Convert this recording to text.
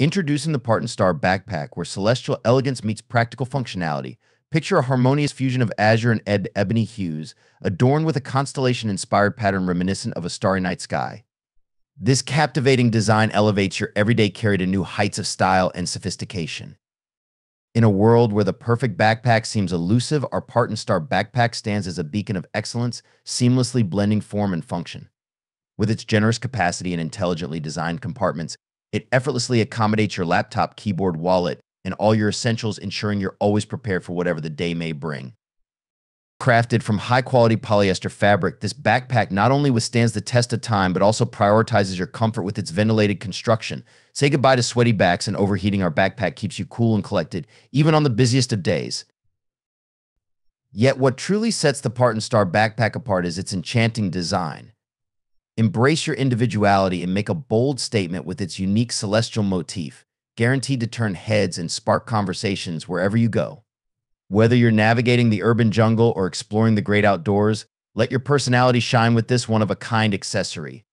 Introducing the Parton Star backpack, where celestial elegance meets practical functionality. Picture a harmonious fusion of azure and ed ebony hues, adorned with a constellation-inspired pattern reminiscent of a starry night sky. This captivating design elevates your everyday carry to new heights of style and sophistication. In a world where the perfect backpack seems elusive, our Parton Star backpack stands as a beacon of excellence, seamlessly blending form and function. With its generous capacity and intelligently designed compartments, it effortlessly accommodates your laptop, keyboard, wallet, and all your essentials, ensuring you're always prepared for whatever the day may bring. Crafted from high quality polyester fabric, this backpack not only withstands the test of time, but also prioritizes your comfort with its ventilated construction. Say goodbye to sweaty backs and overheating. Our backpack keeps you cool and collected, even on the busiest of days. Yet, what truly sets the Parton Star backpack apart is its enchanting design. Embrace your individuality and make a bold statement with its unique celestial motif, guaranteed to turn heads and spark conversations wherever you go. Whether you're navigating the urban jungle or exploring the great outdoors, let your personality shine with this one of a kind accessory.